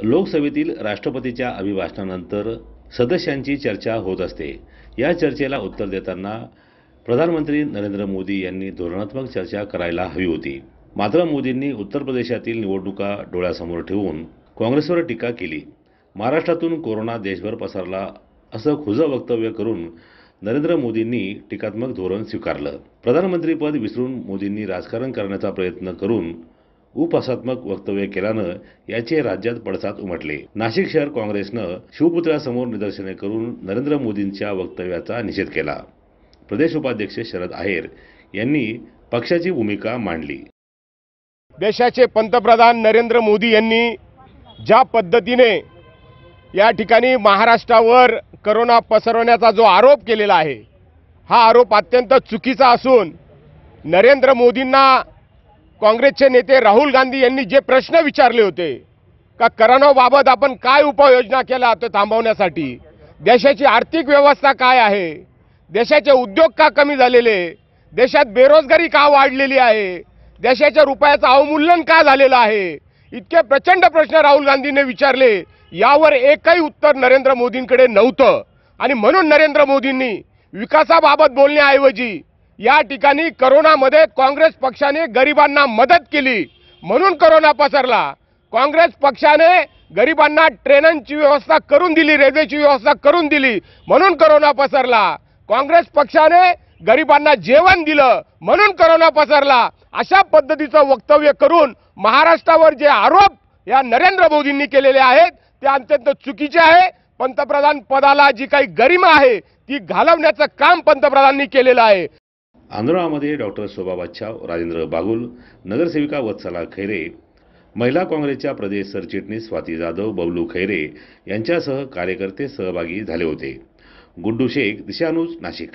लोकसभेतील राष्ट्रपतीच्या अभिभाषणानंतर सदस्यांची चर्चा होत असते. या चर्चेला उत्तर देताना प्रधानमंत्री नरेंद्र मोदी यांनी धोरणात्मक चर्चा करायला हवी होती. मात्र मोदींनी उत्तर प्रदेशातील निवडणुका डोळ्यासमोर ठेवून काँग्रेसवर टीका केली. महाराष्ट्रातून कोरोना देशभर पसरला असं खुजं वक्तव्य करून नरेंद्र मोदींनी टीकात्मक धोरण स्वीकारलं. प्रधानमंत्रीपद विसरून मोदींनी राजकारण करण्याचा प्रयत्न करून उपासात्मक वक्तव्य केल्यानं याचे राज्यात पडसाद उमटले. नाशिक शहर काँग्रेसनं शिवपुत्रासमोर निदर्शने करून नरेंद्र मोदींच्या वक्तव्याचा निषेध केला. प्रदेश उपाध्यक्ष शरद आहेर यांनी पक्षाची भूमिका मांडली. देशाचे पंतप्रधान नरेंद्र मोदी यांनी ज्या पद्धतीने या ठिकाणी महाराष्ट्रावर करोना पसरवण्याचा जो आरोप केलेला आहे हा आरोप अत्यंत चुकीचा असून नरेंद्र मोदींना काँग्रेसचे नेते राहुल गांधी यांनी जे प्रश्न विचारले होते का करोनाबाबत आपण काय उपाययोजना केल्या ते थांबवण्यासाठी? देशाची आर्थिक व्यवस्था काय आहे? देशाचे उद्योग का कमी झालेले? देशात बेरोजगारी का वाढलेली आहे? देशाच्या रुपयाचं अवमूल्यन का झालेलं आहे? इतके प्रचंड प्रश्न राहुल गांधीने विचारले. यावर एकही उत्तर नरेंद्र मोदींकडे नव्हतं. आणि म्हणून नरेंद्र मोदींनी विकासाबाबत बोलण्याऐवजी या ठिकाणी करोनामध्ये काँग्रेस पक्षाने गरिबांना मदत केली. म्हणून करोना पसरला. काँग्रेस पक्षाने गरिबांना ट्रेनांची व्यवस्था करून दिली रेल्वेची व्यवस्था करून दिली. म्हणून करोना पसरला. काँग्रेस पक्षाने गरिबांना जेवण दिलं. म्हणून करोना पसरला. अशा पद्धतीचं वक्तव्य करून महाराष्ट्रावर जे आरोप या नरेंद्र मोदींनी केलेले आहेत ते अत्यंत चुकीचे आहे. पंतप्रधान पदाला जी काही गरिमा आहे ती घालवण्याचं काम पंतप्रधानांनी केलेलं आहे. आंदोलनामध्ये डॉक्टर शोभा बाच्छाव राजेंद्र बागुल नगरसेविका वत्सला खैरे महिला काँग्रेसच्या प्रदेश सरचिटणीस स्वाती जाधव बबलू खैरे यांच्यासह कार्यकर्ते सहभागी झाले होते. गुड्डू शेख दिशानूज नाशिक.